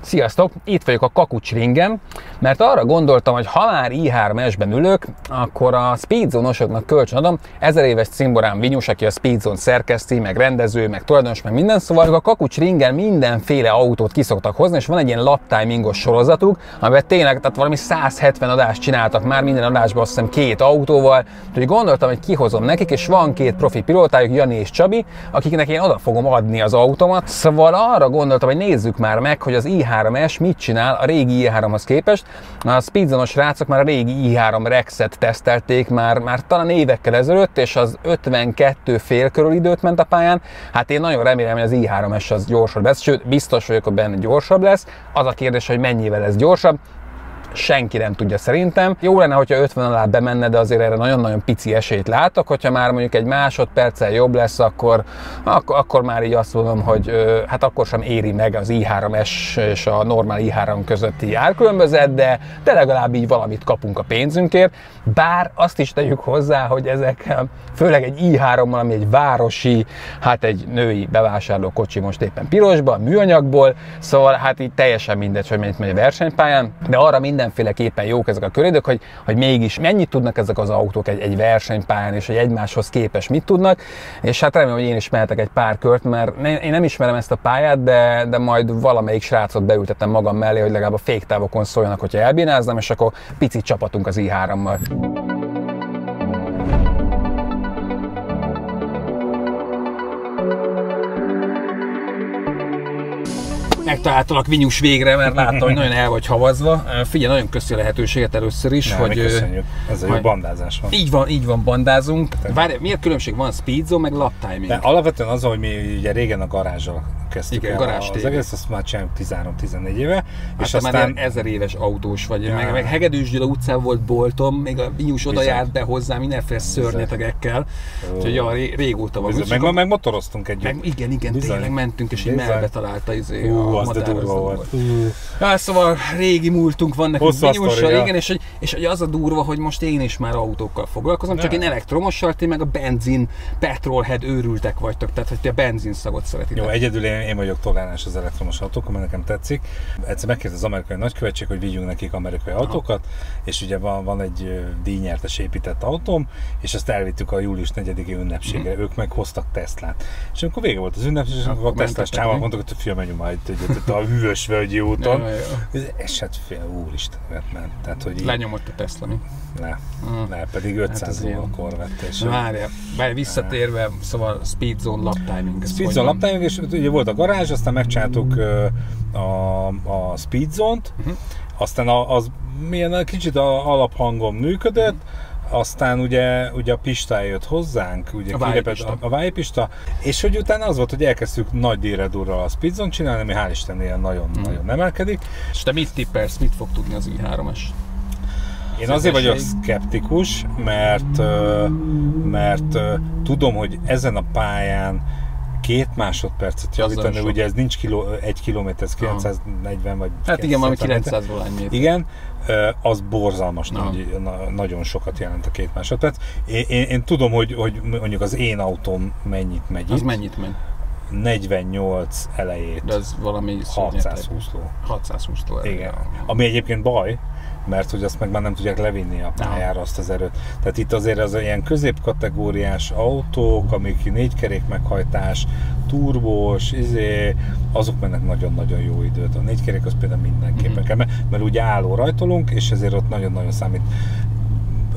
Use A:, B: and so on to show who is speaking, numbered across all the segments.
A: Sziasztok! Itt vagyok a Kakucs ringen, mert arra gondoltam, hogy ha már i3-esben ülök, akkor a Speedzone-osoknak kölcsön adom. Ezer éves cimborám Vinyus, aki a Speedzone szerkeszti, meg rendező, meg tulajdonos, meg minden, szóval a Kakucs ringen mindenféle autót kiszoktak hozni, és van egy ilyen laptimingos sorozatuk, amiben tényleg tehát valami 170 adást csináltak már minden adásban, azt hiszem két autóval, úgyhogy gondoltam, hogy kihozom nekik, és van két profi pilótájuk, Jani és Csabi, akiknek én oda fogom adni az automat. Szóval arra gondoltam, hogy nézzük már meg, hogy az i3-es mit csinál a régi i3-hoz képest. A speedzonos rácok már a régi i3 Rexet tesztelték már, már talán évekkel ezelőtt, és az 52 fél körül időt ment a pályán. Hát én nagyon remélem, hogy az i3-es az gyorsabb lesz, sőt, biztos vagyok, hogy benne gyorsabb lesz. Az a kérdés, hogy mennyivel lesz gyorsabb senki nem tudja szerintem. Jó lenne, hogyha 50 alá bemenne, de azért erre nagyon-nagyon pici esélyt látok. Hogyha már mondjuk egy másodperccel jobb lesz, akkor, akkor, akkor már így azt mondom, hogy hát akkor sem éri meg az i3S és a normál i3 közötti árkülönbözet, de, de legalább így valamit kapunk a pénzünkért. Bár azt is tegyük hozzá, hogy ezek főleg egy i3-mal, ami egy városi, hát egy női bevásárló kocsi most éppen pirosba, műanyagból, szóval hát így teljesen mindegy, hogy mennyit megy a versenypályán, de arra minden mindenféleképpen jók ezek a köridők, hogy, hogy mégis mennyit tudnak ezek az autók egy, egy versenypályán, és hogy egymáshoz képes mit tudnak, és hát remélem, hogy én is mehetek egy pár kört, mert én nem ismerem ezt a pályát, de, de majd valamelyik srácot beültettem magam mellé, hogy legalább a féktávokon szóljanak, hogyha elbínáznám, és akkor picit csapatunk az i3-mal. Megtaláltalak Vinyus végre, mert láttam, hogy nagyon el vagy havazva. Figyelj, nagyon köszi a lehetőséget először is,
B: ne,
A: hogy...
B: Köszönjük. Ez a jó bandázás van.
A: Így van, így van, bandázunk. Várj, miért különbség van speedzone, meg lap timing? De
B: alapvetően az, hogy mi ugye régen a garázsal kezdtük
A: Igen,
B: el az egész, azt már csináljuk 13-14 éve. Hát
A: és aztán már ezer éves autós vagy, ja. meg, meg Hegedűs Gyula utcán volt boltom, még a Vinyus oda járt be hozzá mindenféle szörnyetegekkel. Úgyhogy ja, régóta van.
B: Bizony. Meg, meg motoroztunk együtt. Meg,
A: igen, igen, Bizony. tényleg mentünk, és így melbe találta izé,
B: Hú, a az de durva volt.
A: Ja, szóval régi múltunk van nekünk Vinyussal, igen, és, hogy, és hogy az a durva, hogy most én is már autókkal foglalkozom, csak én elektromossal, ti meg a benzin, petrolhead őrültek vagytok, tehát hogy ti a benzinszagot szeretitek.
B: Jó, egyedül én én vagyok toleráns az elektromos autók, mert nekem tetszik. Egyszer megkérdez az amerikai nagykövetség, hogy vigyünk nekik amerikai Aha. autókat, és ugye van, van egy díjnyertes épített autóm, és azt elvittük a július 4-i ünnepségre, mm. ők meg hoztak Teslát. És amikor vége volt az ünnep, és akkor a Teslás csával mondtuk, hogy fiam, menjünk majd a hűvös völgyi úton. Ez hát fél, úristen, ment. Tehát, hogy így...
A: Lenyomott a Tesla, mi?
B: Ne, uh. ne, pedig 500 hát. És
A: várja, várja, visszatérve, szóval Speed Zone lap timing.
B: Speed Zone lap timing, és ugye volt a garázs, aztán megcsináltuk a, a Speed Zone-t, uh-huh. aztán az milyen kicsit a alaphangon működött, uh-huh. aztán ugye, ugye a Pista jött hozzánk, ugye
A: a Vájpista.
B: a Vájpista, és hogy utána az volt, hogy elkezdtük nagy díredurral a Speedzone csinálni, ami hál' ilyen nagyon, uh-huh. nagyon emelkedik.
A: És te mit tippelsz, mit fog tudni az i3-as?
B: Én azért vagyok szkeptikus, mert, mert tudom, hogy ezen a pályán két másodpercet javítani, ugye ez nincs kiló, egy kilométer, ez 940 vagy
A: Hát igen, valami 900 valány
B: Igen, az borzalmas nagy, nagyon sokat jelent a két másodperc. Én, én, én tudom, hogy, hogy mondjuk az én autóm mennyit megy
A: Az itt. mennyit megy?
B: 48 elejét.
A: De ez valami
B: 620 ló.
A: 620 ló.
B: Igen. Ami egyébként baj, mert hogy azt meg már nem tudják levinni a pályára azt az erőt. Tehát itt azért az ilyen középkategóriás autók, amik négy kerék meghajtás, turbós, izé, azok mennek nagyon-nagyon jó időt. A négy kerék az például mindenképpen mm-hmm. kell, mert, mert ugye álló rajtolunk, és ezért ott nagyon-nagyon számít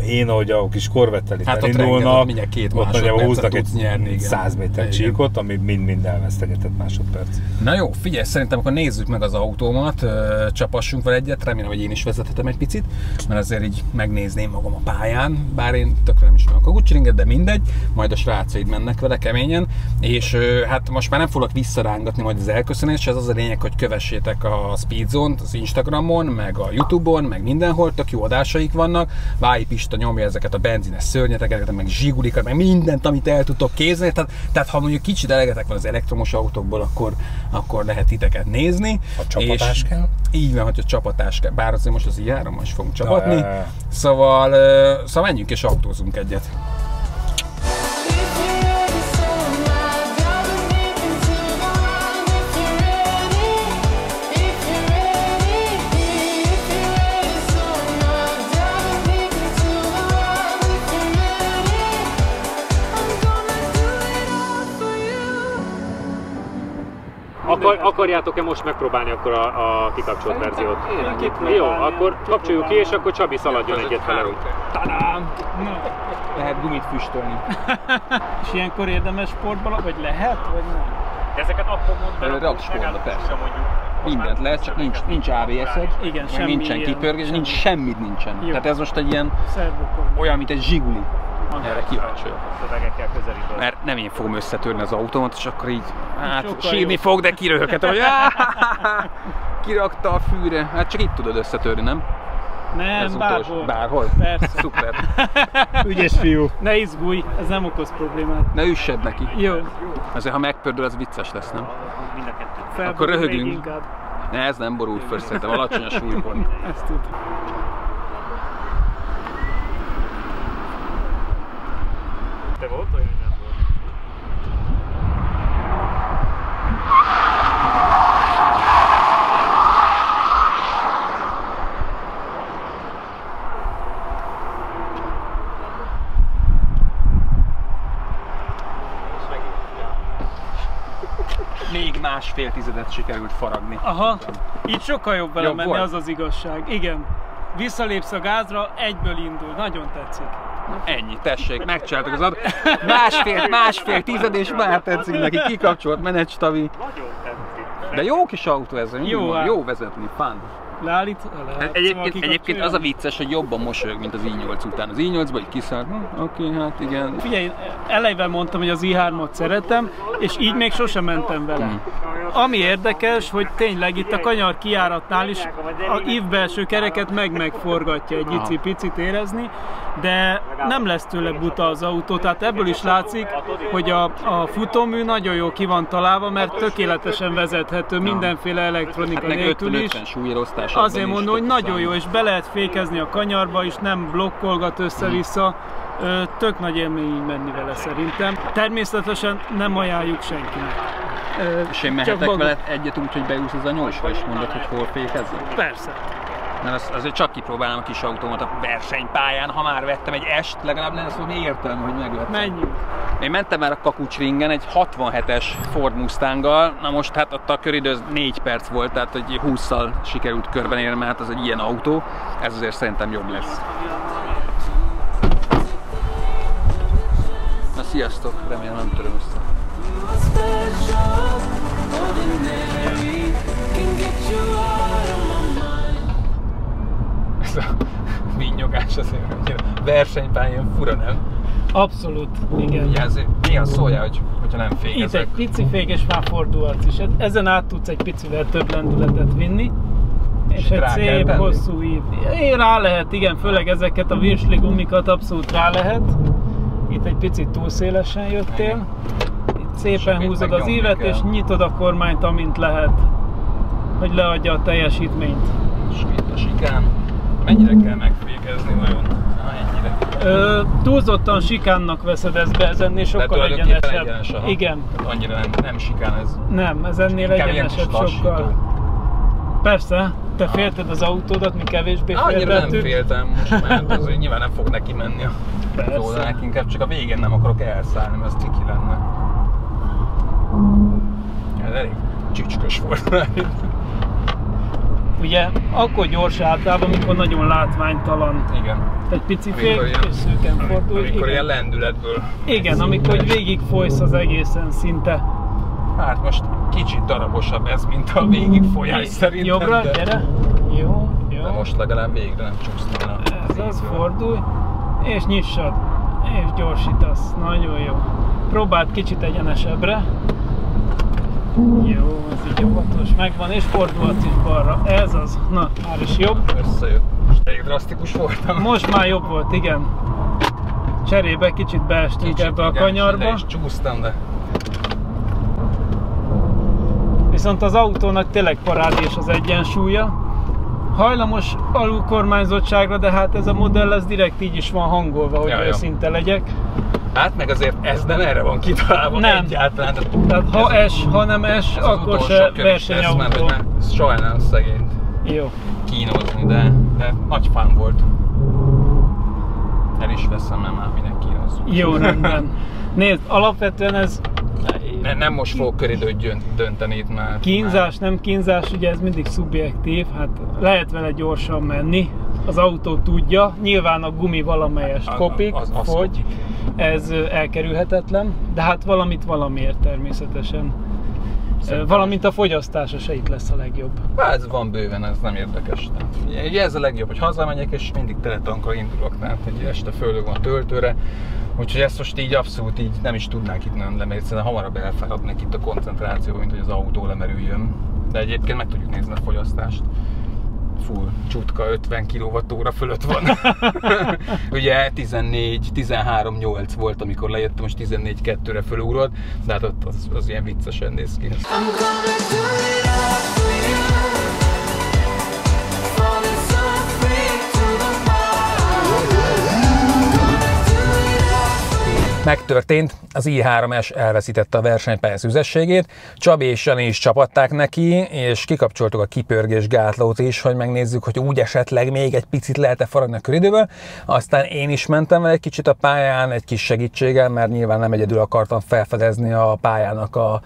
B: én, ahogy a kis korvettel hát elindulnak,
A: ott, két
B: ott nagyjából húznak egy nyerni, 100 méter igen. csíkot, ami mind-mind elvesztegetett másodperc.
A: Na jó, figyelj, szerintem akkor nézzük meg az autómat, csapassunk vele egyet, remélem, hogy én is vezethetem egy picit, mert azért így megnézném magam a pályán, bár én tökre nem ismerem a Gucci de mindegy, majd a srácaid mennek vele keményen, és hát most már nem fogok visszarángatni majd az elköszönés, ez az a lényeg, hogy kövessétek a Speedzone-t az Instagramon, meg a Youtube-on, meg mindenhol, tök jó adásaik vannak, Váj Pista nyomja ezeket a benzines szörnyeteket, meg zsigulikat, meg mindent, amit el tudtok kézni. Tehát, tehát ha mondjuk kicsit elegetek van az elektromos autókból, akkor, akkor lehet titeket nézni.
B: A csapatás kell?
A: Így van, hogy a csapatás kell. Bár azért most az i is fogunk csapatni. Szóval, szóval menjünk és autózunk egyet.
C: Akar, akarjátok-e most megpróbálni akkor a, a kikapcsolt verziót? Jó, akkor kapcsoljuk ki, és akkor Csabi szaladjon egyet vele.
A: Tadám! Lehet gumit füstölni.
D: És ilyenkor érdemes sportba, vagy lehet, vagy nem?
C: Ezeket akkor mondd
A: sportba, persze. Mindent lehet, csak nincs, nincs ABS-ed,
D: Igen, semmi
A: nincsen kipörgés, nincs semmit nincsen.
D: Jó.
A: Tehát ez most egy ilyen, olyan, mint egy zsiguli. Erre kíváncsi vagyok.
C: Szövegekkel.
A: Mert nem én fogom összetörni az autómat, és akkor így, hát
D: Sokkal
A: sírni
D: jobb.
A: fog, de kiröhöghetem, hogy kirakta a fűre. Hát csak itt tudod összetörni, nem?
D: Nem,
A: Ez
D: bárhol.
A: utolsó. Bárhol?
D: Persze.
A: Szuper.
B: Ügyes fiú.
D: Ne izgulj, ez nem okoz problémát.
A: Ne üssed neki.
D: Jó,
A: Azért ha megpördül, az vicces lesz, nem?
C: Mind a kettő.
D: felborul még
A: röhögünk. Ne, ez nem borul föl, szerintem alacsony a súlypont.
D: Ezt tud.
C: Volt olyan, nem volt?
A: Még másfél tizedet sikerült faragni.
D: Aha, így sokkal jobb vele menni, az az igazság. Igen. Visszalépsz a gázra, egyből indul. Nagyon tetszik.
A: Ennyi, tessék, megcsináltuk az adat. Másfél, másfél tized, és már tetszik neki, kikapcsolt
C: tetszik.
A: De jó kis autó ez,
D: Jó,
A: jó,
D: hát.
A: jó vezetni, fun.
D: Leállít?
A: Hát Egyébként,
D: Szóval
A: egyébként az a vicces, hogy jobban mosolyog, mint az i8 után. Az i8-ba így kiszállt, hm, oké, hát igen.
D: Figyelj, elejben mondtam, hogy az i3-ot szeretem, és így még sosem mentem vele.
A: Hmm.
D: Ami érdekes, hogy tényleg itt a kanyar kiáratnál is a ív belső kereket meg-megforgatja egy
A: Aha.
D: icipicit érezni, de nem lesz tőle buta az autó, tehát ebből is látszik, hogy a, a futómű nagyon jó ki van találva, mert tökéletesen vezethető mindenféle elektronika
A: Hát meg
D: nélkül is.
A: 50-50 súlyerosztás.
D: Azért
A: is
D: mondom, hogy nagyon jó, és be lehet fékezni a kanyarba is, nem blokkolgat össze-vissza. Tök nagy élmény így menni vele szerintem. Természetesen nem ajánljuk senkinek.
A: És én mehetek veled egyet úgy, hogy beülsz az a nyolcba, és mondod, hogy hol fékezzek?
D: Persze.
A: Mert az, azért csak kipróbálom a kis autómat a versenypályán, ha már vettem egy est, legalább lesz valami értelme, hogy megvettem.
D: Menjünk.
A: Én mentem már a Kakucsringen egy 67-es Ford Mustanggal, na most hát ott a köridő az 4 perc volt, tehát hogy 20-szal sikerült körbenér, mert az egy ilyen autó, ez azért szerintem jobb lesz. Na sziasztok, remélem nem töröm össze.
E: special, ordinary, can get you out of my mind.
A: Ez a vinnyogás azért annyira versenypályán fura, nem?
D: Abszolút, igen.
A: Ugye ezért néha szóljál, hogy, hogyha nem
D: Itt
A: fékezek.
D: egy pici fék és már fordulhatsz is. Ezen át tudsz egy picivel több lendületet vinni. És egy
A: rá kell
D: szép,
A: tenni?
D: hosszú ív. Rá lehet, igen, főleg ezeket a virsli gumikat abszolút rá lehet. Itt egy picit túl szélesen jöttél. Itt szépen
A: itt
D: húzod az ívet,
A: kell.
D: és nyitod a kormányt, amint lehet. Hogy leadja a teljesítményt.
A: Ismét a sikán. Mennyire kell megfékezni vajon? Na, ennyire.
D: Ö, túlzottan sikánnak veszed ezt be, ez ennél sokkal egyenesebb.
A: egyenes, aha.
D: Igen,
A: Tehát annyira nem, nem sikán ez.
D: nem, ez ennél egyenesebb sokkal. Persze, te félted az autódat, mi kevésbé
A: Annyira nem
D: féltettük.
A: féltem most, mert azért nyilván nem fog neki menni a
D: Persze.
A: oldalnak, inkább csak a végén nem akarok elszállni, mert az ciki lenne. Ez elég csücskös volt már itt.
D: Ugye, akkor gyors általában, amikor nagyon látványtalan.
A: Igen.
D: Egy pici fék, és szűken fordul.
A: Amikor
D: igen.
A: ilyen lendületből.
D: igen, amikor hogy végig folysz az egészen szinte.
A: Hát most kicsit darabosabb ez, mint a végig folyás szerintem.
D: Jobbra,
A: de,
D: gyere. Jó, jó.
A: de most legalább végre nem csúsztam el
D: Ez az,
A: vízből.
D: fordulj, és nyissad, és gyorsítasz. Nagyon jó. Próbáld kicsit egyenesebbre. Jó, ez így óvatos, megvan, és fordulhatsz is balra. Ez az. Na, már is jobb.
A: Összejött. Most elég drasztikus voltam.
D: Most már jobb volt, igen. Cserébe kicsit beestünk ebbe a
A: igen, ide
D: kanyarba.
A: is csúsztam, de
D: Viszont az autónak tényleg parádés az egyensúlya. Hajlamos alulkormányzottságra, de hát ez a modell ez direkt így is van hangolva, hogy
A: Ja, ja.
D: őszinte legyek.
A: Hát meg azért ez nem erre van kitalálva
D: Nem.
A: egyáltalán. Tehát
D: ha
A: ez-
D: S, ha nem S,
A: ez az
D: akkor se versenyautó.
A: sajnálom szegényt
D: Jó.
A: kínozni, de, de nagy fán volt. El is veszem, mert már minek kínozni.
D: Jó, rendben. Nézd, alapvetően ez
A: Ne, nem most fogok köridőt dönteni itt már.
D: Kínzás, nem kínzás, ugye ez mindig szubjektív, hát lehet vele gyorsan menni, az autó tudja, nyilván a gumi valamelyest kopik,
A: az- az
D: fogy, ez elkerülhetetlen, de hát valamit valamiért természetesen. Ö, Valamint a fogyasztása se itt lesz a legjobb.
A: Már ez van bőven, ez nem érdekes. Tehát, ugye, ez a legjobb, hogy hazamegyek, és mindig teletankra indulok, tehát hogy este fölögöm a töltőre. Úgyhogy ezt most így abszolút így nem is tudnánk itt nem lemerni, szerintem hamarabb elfáradnék itt a koncentráció, mint hogy az autó lemerüljön. De egyébként meg tudjuk nézni a fogyasztást. Full csutka 50 kWh fölött van. Ugye 14, 13, 8 volt, amikor lejöttem, most 14, 2-re fölugrott, de hát ott az, az ilyen viccesen néz ki.
E: I'm
A: Megtörtént, az i3S elveszítette a versenypálya szüzességét, Csabi és Jani is csapatták neki, és kikapcsoltuk a kipörgés gátlót is, hogy megnézzük, hogy úgy esetleg még egy picit lehet-e faragni a köridőből. Aztán én is mentem vele egy kicsit a pályán, egy kis segítséggel, mert nyilván nem egyedül akartam felfedezni a pályának a,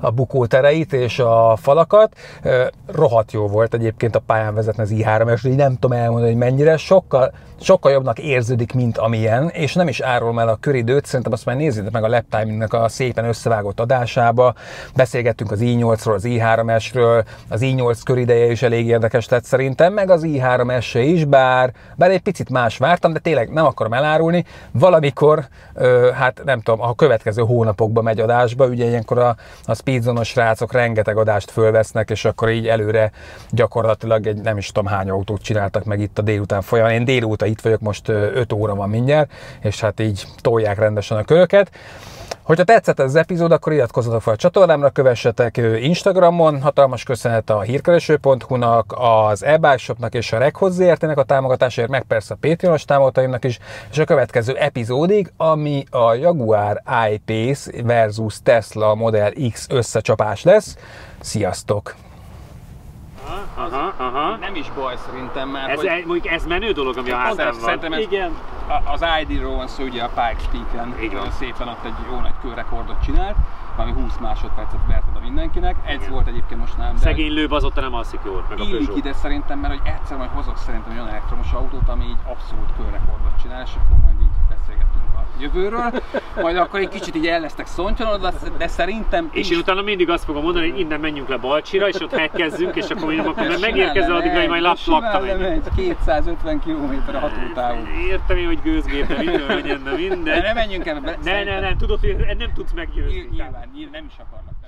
A: a bukótereit és a falakat. Ö, Rohadt jó volt egyébként a pályán vezetni az i3-es, de így nem tudom elmondani, hogy mennyire sokkal, sokkal jobbnak érződik, mint amilyen, és nem is árulom el a köridőt, szerintem azt már nézzétek meg a Lap Timingnek a szépen összevágott adásába. Beszélgettünk az i8-ról, az i3-esről, az i8 körideje is elég érdekes lett szerintem, meg az i3-es is, bár, bár egy picit más vártam, de tényleg nem akarom elárulni. Valamikor, ö, hát nem tudom, a következő hónapokban megy adásba, ugye ilyenkor a, a speedzonos srácok rengeteg adást fölvesznek, és akkor így előre gyakorlatilag egy nem is tudom hány autót csináltak meg itt a délután folyamán. Én délután itt vagyok, most 5 óra van mindjárt, és hát így tolják rendesen a köröket. Hogyha tetszett ez az epizód, akkor iratkozzatok fel a csatornámra, kövessetek Instagramon, hatalmas köszönet a hírkereső.hu-nak, az eBike Shopnak és a Rekhoz ZRT-nek a támogatásért, meg persze a Patreonos támogatóimnak is, és a következő epizódig, ami a Jaguar I-Pace versus Tesla Model X összecsapás lesz. Sziasztok!
C: Aha, aha.
A: Nem is baj szerintem, mert
C: Ez, egy- mondjuk ez menő dolog, ami a hátán van.
A: szerintem ez,
D: Igen.
A: a- az ID-ról van szó, ugye a Pikes Peak-en
C: Így van.
A: Szépen ott egy jó nagy körrekordot csinált, valami 20 másodpercet vert oda mindenkinek.
C: Igen.
A: volt egyébként most nem, de
C: Szegény lőb azóta nem alszik jól, meg a
A: illik ide szerintem, mert hogy egyszer majd hozok szerintem egy olyan elektromos autót, ami így abszolút körrekordot csinál, és akkor majd így beszélgetünk a jövőről. Majd akkor egy kicsit így el lesztek szontyolodva, de szerintem
C: És én utána mindig azt fogom mondani, hogy innen menjünk le Balcsira, és ott hekkezzünk, és akkor mondjuk, akkor megérkezel addig, hogy majd lap, lapta megy.
A: lemegy, 250 km hatótávú.
C: Értem én, hogy gőzgépen mitől menjen, de
A: De
C: minden.
A: ne menjünk ebbe.
C: Ne, ne, ne, tudod, hogy nem tudsz meggyőzni.
A: Nyilván, nem is akarnak.